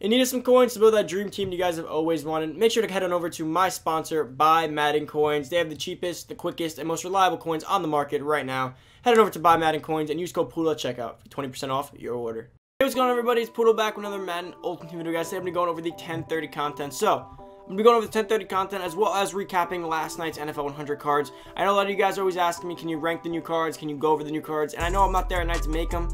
and needed some coins to build that dream team you guys have always wanted, make sure to head on over to my sponsor, Buy Madden Coins. They have the cheapest, the quickest, and most reliable coins on the market right now. Head on over to Buy Madden Coins and use code POODLE at checkout for 20% off your order. Hey, what's going on, everybody? It's Poodle back with another Madden Ultimate video, guys. Today I'm going to be going over the 1030 content. So, I'm going to be going over the 1030 content as well as recapping last night's NFL 100 cards. I know a lot of you guys are always asking me, can you rank the new cards? Can you go over the new cards? And I know I'm not there at night to make them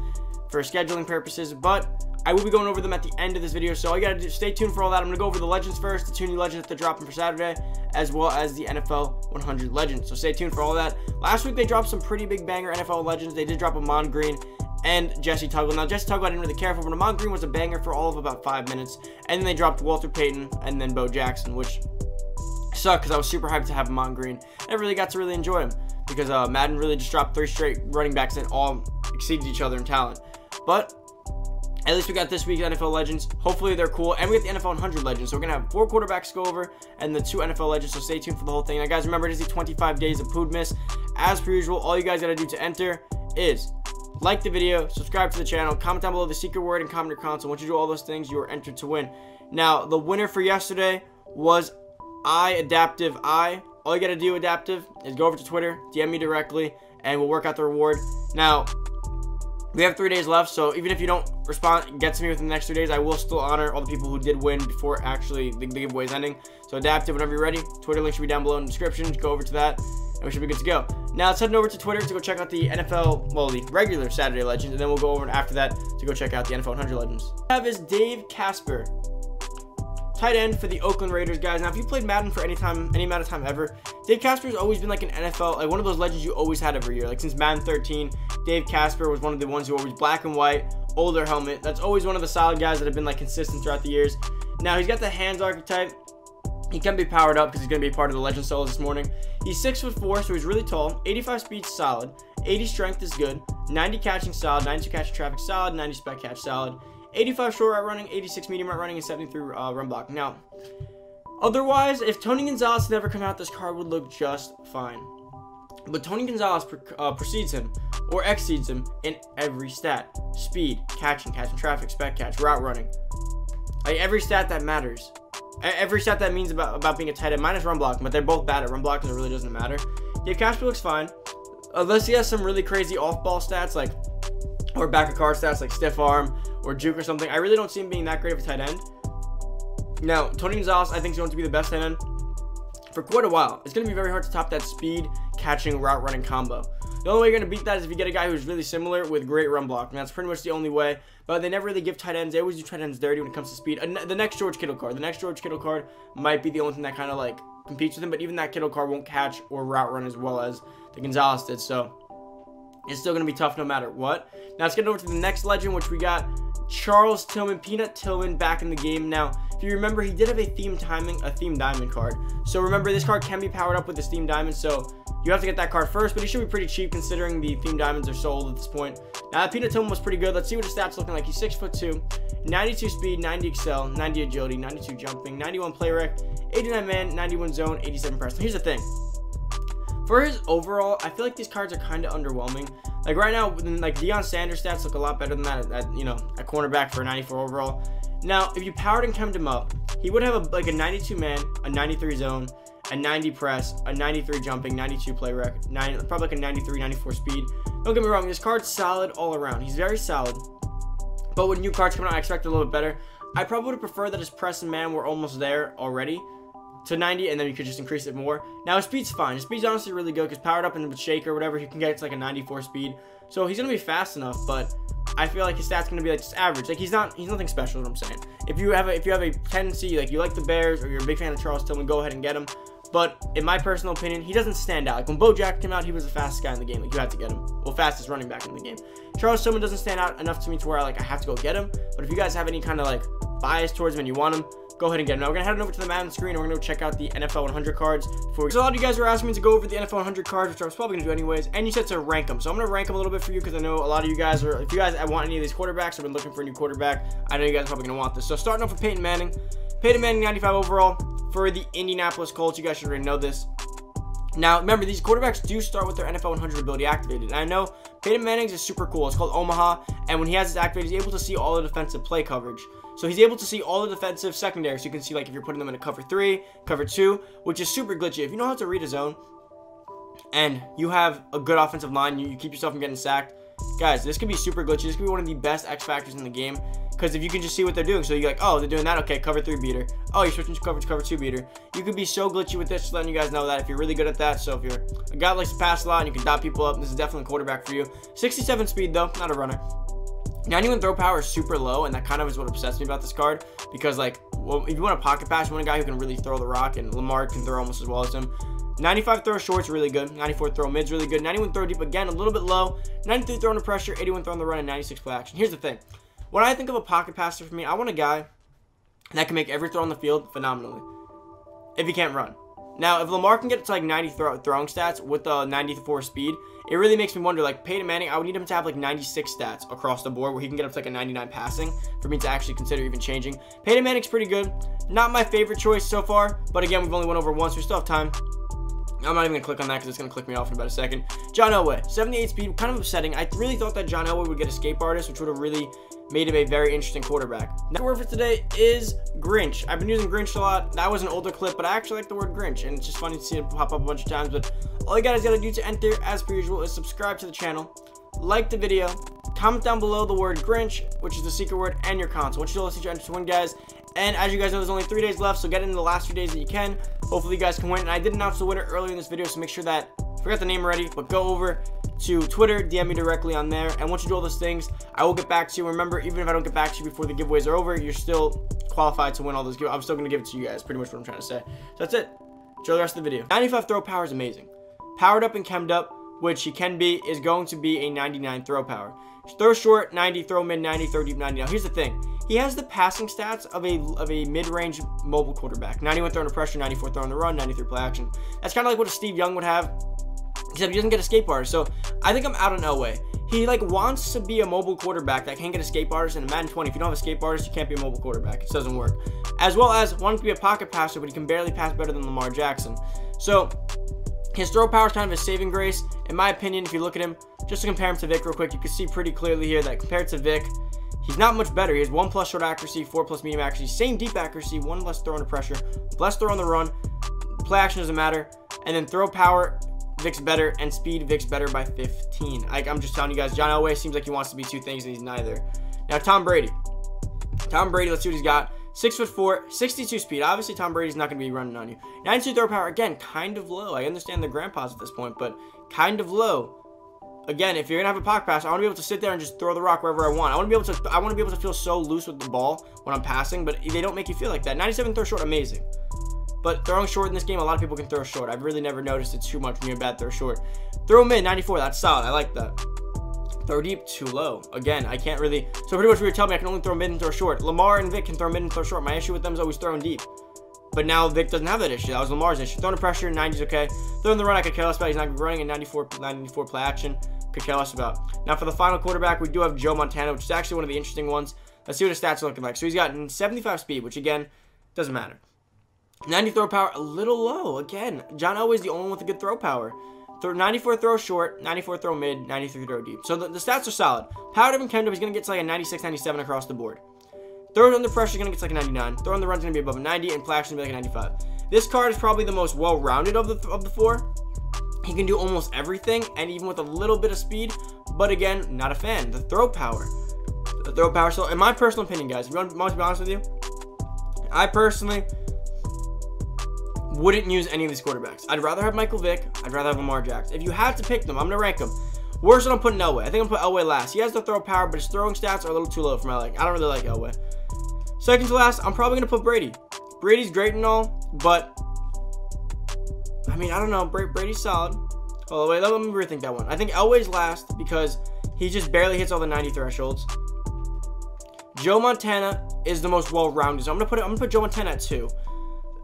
for scheduling purposes, but I will be going over them at the end of this video, so I gotta stay tuned for all that. I'm gonna go over the legends first, the two new legends that they're dropping for Saturday, as well as the NFL 100 legends. So stay tuned for all that. Last week they dropped some pretty big banger NFL legends. They did drop Ahman Green and Jessie Tuggle. Now Jessie Tuggle I didn't really care for, but Ahman Green was a banger for all of about five minutes, and then they dropped Walter Payton and then Bo Jackson, which sucked because I was super hyped to have Ahman Green. I really got to really enjoy him because uh, Madden really just dropped three straight running backs that all exceeded each other in talent. But at least we got this week's NFL Legends. Hopefully they're cool. And we got the NFL 100 Legends. So we're going to have four quarterbacks go over and the two NFL Legends. So stay tuned for the whole thing. Now, guys, remember, it is the 25 days of Poodmas. As per usual, all you guys got to do to enter is like the video, subscribe to the channel, comment down below the secret word, and comment your console. Once you do all those things, you are entered to win. Now, the winner for yesterday was I Adaptive I. All you got to do, Adaptive, is go over to Twitter, DM me directly, and we'll work out the reward. Now, we have three days left, so even if you don't respond, get to me within the next three days, I will still honor all the people who did win before actually the, the giveaway is ending. So adaptive whenever you're ready. Twitter link should be down below in the description. Go over to that, and we should be good to go. Now let's head over to Twitter to go check out the NFL, well, the regular Saturday Legends, and then we'll go over after that to go check out the NFL 100 Legends. We have is Dave Casper tight end for the Oakland Raiders, guys. Now, if you played Madden for any time, any amount of time ever, Dave Casper has always been like an NFL, like one of those legends you always had every year. Like since Madden 13, Dave Casper was one of the ones who always black and white, older helmet. That's always one of the solid guys that have been like consistent throughout the years. Now, he's got the hands archetype. He can be powered up because he's going to be part of the legend solos this morning. He's six foot four, so he's really tall. 85 speed solid. 80 strength is good. 90 catching solid. 92 catching traffic solid. 90 spec catch solid. 85 short route running, 86 medium route running, and 73 uh, run block. Now, otherwise, if Tony Gonzalez had never come out, this card would look just fine. But Tony Gonzalez uh, precedes him or exceeds him in every stat: speed, catching, catching traffic, spec catch, route running. Like every stat that matters. Every stat that means about, about being a tight end, minus run blocking, but they're both bad at run blocking, so it really doesn't matter. Dave Casper looks fine. Unless he has some really crazy off-ball stats, like or back of card stats like stiff arm or juke or something. I really don't see him being that great of a tight end. Now, Tony Gonzalez, I think, is going to be the best tight end for quite a while. It's going to be very hard to top that speed, catching, route running combo. The only way you're going to beat that is if you get a guy who's really similar with great run block. And that's pretty much the only way. But they never really give tight ends. They always do tight ends dirty when it comes to speed. The next George Kittle card. The next George Kittle card might be the only thing that kind of like competes with him. But even that Kittle card won't catch or route run as well as the Gonzalez did. So it's still going to be tough no matter what. Now let's get over to the next legend, which we got Charles Tillman, Peanut Tillman back in the game. Now, if you remember, he did have a theme timing, a theme diamond card. So remember, this card can be powered up with this theme diamond. So you have to get that card first, but he should be pretty cheap considering the theme diamonds are sold at this point. Now, Peanut Tillman was pretty good. Let's see what his stats looking like. He's 6'2", 92 speed, 90 excel, 90 agility, 92 jumping, 91 play rec, 89 man, 91 zone, 87 press. Here's the thing. For his overall, I feel like these cards are kind of underwhelming. Like right now, like Deion Sanders stats look a lot better than that at, you know, at cornerback for a 94 overall. Now, if you powered and chemmed him up, he would have a, like a 92 man, a 93 zone, a 90 press, a 93 jumping, 92 play rec, 90, probably like a 93, 94 speed. Don't get me wrong, this card's solid all around. He's very solid. But with new cards coming out, I expect a little bit better. I probably would preferred that his press and man were almost there already to 90, and then you could just increase it more. Now, his speed's fine. His speed's honestly really good, because powered up and the shake or whatever, he can get to like a 94 speed. So he's going to be fast enough, but I feel like his stats going to be like just average. Like he's not, he's nothing special. What I'm saying. If you have a, if you have a tendency, like you like the Bears or you're a big fan of Charles Tillman, go ahead and get him. But in my personal opinion, he doesn't stand out. Like when Bo Jack came out, he was the fastest guy in the game. Like you had to get him. Well, fastest running back in the game. Charles Tillman doesn't stand out enough to me to where I like I have to go get him. But if you guys have any kind of like bias towards him and you want him, go ahead and get them. Now we're gonna head over to the Madden screen and we're gonna check out the NFL 100 cards. For so a lot of you guys were asking me to go over the NFL 100 cards, which I was probably gonna do anyways. And you said to rank them, so I'm gonna rank them a little bit for you because I know a lot of you guys are. If you guys want any of these quarterbacks, I've been looking for a new quarterback. I know you guys are probably gonna want this. So starting off with Peyton Manning, Peyton Manning 95 overall for the Indianapolis Colts. You guys should already know this. Now, remember, these quarterbacks do start with their NFL 100 ability activated. And I know Peyton Manning's is super cool. It's called Omaha. And when he has it activated, he's able to see all the defensive play coverage. So he's able to see all the defensive secondaries. So you can see like if you're putting them in a cover three, cover two, which is super glitchy. If you know how to read a zone and you have a good offensive line, you, you keep yourself from getting sacked. Guys, this could be super glitchy. This could be one of the best X factors in the game. Because if you can just see what they're doing, so you're like, oh, they're doing that, okay, cover three beater. Oh, you're switching to cover cover two beater. You could be so glitchy with this, just letting you guys know that if you're really good at that. So if you're a guy that likes to pass a lot and you can dot people up, this is definitely a quarterback for you. 67 speed though, not a runner. 91 throw power is super low, and that kind of is what obsessed me about this card. Because like, well, if you want a pocket pass, you want a guy who can really throw the rock, and Lamar can throw almost as well as him. 95 throw short's really good. 94 throw mid's really good. 91 throw deep again, a little bit low. 93 throw under pressure. 81 throw on the run, and 96 play action. Here's the thing. When I think of a pocket passer for me, I want a guy that can make every throw on the field phenomenally. If he can't run. Now, if Lamar can get to like 90 throw throwing stats with uh, the 94 speed, it really makes me wonder. Like Peyton Manning, I would need him to have like 96 stats across the board, where he can get up to like a 99 passing for me to actually consider even changing. Peyton Manning's pretty good. Not my favorite choice so far, but again, we've only went over once. We still have time. I'm not even gonna click on that because it's gonna click me off in about a second. John Elway, 78 speed, kind of upsetting. I really thought that John Elway would get escape artist, which would have really made him a very interesting quarterback. Next word for today is Grinch. I've been using Grinch a lot. That was an older clip, but I actually like the word Grinch, and it's just funny to see it pop up a bunch of times. But all you guys gotta do to enter, as per usual, is subscribe to the channel, like the video, comment down below the word Grinch, which is the secret word, and your console. I want you to listen to enter to win, guys. And as you guys know, there's only three days left, so get in the last few days that you can. Hopefully, you guys can win. And I did announce the winner earlier in this video, so make sure that forgot the name already, but go over to Twitter, DM me directly on there. And once you do all those things, I will get back to you. Remember, even if I don't get back to you before the giveaways are over, you're still qualified to win all those giveaways. I'm still going to give it to you guys, pretty much what I'm trying to say. So that's it. Enjoy the rest of the video. 95 throw power is amazing. Powered up and chemmed up, which he can be, is going to be a 99 throw power. Throw short, 90, throw mid, 90, throw deep, 90. Now, here's the thing. He has the passing stats of a of a mid-range mobile quarterback. 91 throw under pressure, 94 throw on the run, 93 play action. That's kind of like what a Steve Young would have, except he doesn't get escape bars. So I think I'm out on Elway. He like wants to be a mobile quarterback that can't get escape bars in a Madden 20. If you don't have escape bars, you can't be a mobile quarterback. It doesn't work. As well as wanting to be a pocket passer, but he can barely pass better than Lamar Jackson. So his throw power is kind of his saving grace. In my opinion, if you look at him, just to compare him to Vick real quick, you can see pretty clearly here that compared to Vick, he's not much better. He has one plus short accuracy, four plus medium accuracy, same deep accuracy, one less throw under pressure, less throw on the run. Play action doesn't matter. And then throw power, Vick's better, and speed, Vick's better by 15. Like, I'm just telling you guys, John Elway seems like he wants to be two things, and he's neither. Now, Tom Brady. Tom Brady, let's see what he's got. Six foot four, 62 speed. Obviously, Tom Brady's not going to be running on you. 92 throw power, again, kind of low. I understand the grandpas at this point, but kind of low. Again, if you're gonna have a pocket pass, I want to be able to sit there and just throw the rock wherever I want. I want to be able to. I want to be able to feel so loose with the ball when I'm passing, but they don't make you feel like that. 97 throw short, amazing. But throwing short in this game, a lot of people can throw short. I've really never noticed it too much when you're bad throw short. Throw mid, 94. That's solid. I like that. Throw deep, too low. Again, I can't really. So pretty much, we were telling me I can only throw mid and throw short. Lamar and Vick can throw mid and throw short. My issue with them is always throwing deep. But now Vick doesn't have that issue. That was Lamar's issue. Throwing the pressure, 90's okay. Throwing the run, I could care less about. He's not running in 94, 94 play action. Could care less about. Now for the final quarterback, we do have Joe Montana, which is actually one of the interesting ones. Let's see what his stats are looking like. So he's got 75 speed, which again, doesn't matter. 90 throw power, a little low. Again, John Elway's the only one with a good throw power. 94 throw short, 94 throw mid, 93 throw deep. So the, the stats are solid. Power and Kendo, he's going to get to like a 96, 97 across the board. Throw under pressure, he's going to get to like a 99. Throw on the run's going to be above a 90, and action going to be like a 95. This card is probably the most well-rounded of the, of the four. He can do almost everything, and even with a little bit of speed. But again, not a fan. The throw power. The throw power. So, in my personal opinion, guys, if you want to be honest with you, I personally wouldn't use any of these quarterbacks. I'd rather have Michael Vick. I'd rather have Lamar Jackson. If you had to pick them, I'm to rank them. Worst one, I'm putting Elway. I think I'm put Elway last. He has the throw power, but his throwing stats are a little too low for my like. I don't really like Elway. Second to last, I'm probably to put Brady. Brady's great and all, but I mean, I don't know. Brady's solid. Oh, wait, let me rethink that one. I think Elway's last because he just barely hits all the 90 thresholds. Joe Montana is the most well-rounded. So I'm gonna put it, I'm gonna put Joe Montana at two.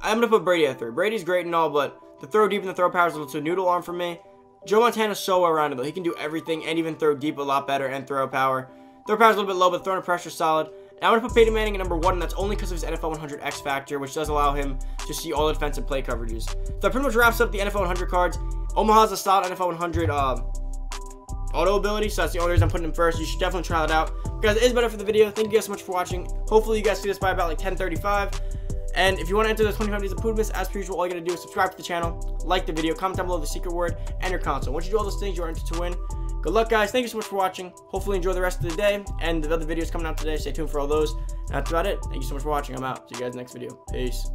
I'm going to put Brady at three. Brady's great and all, but the throw deep and the throw power is a little too noodle arm for me. Joe Montana's so well-rounded, though. He can do everything and even throw deep a lot better and throw power. Throw power's a little bit low, but throwing pressure solid. And I'm going to put Peyton Manning at number one, and that's only because of his NFL 100 X factor, which does allow him to see all defensive play coverages. So that pretty much wraps up the NFL 100 cards. Omaha's a solid NFL 100 um, auto ability, so that's the only reason I'm putting him first. You should definitely try it out Guys, it is better for the video. Thank you guys so much for watching. Hopefully you guys see this by about like 10:35. And if you want to enter the 25 days of Poodmas, as per usual, all you gotta do is subscribe to the channel, like the video, comment down below the secret word, and your console. Once you do all those things, you are entered to win. Good luck, guys. Thank you so much for watching. Hopefully enjoy the rest of the day. And the other videos coming out today. Stay tuned for all those. And that's about it. Thank you so much for watching. I'm out. See you guys next video. Peace.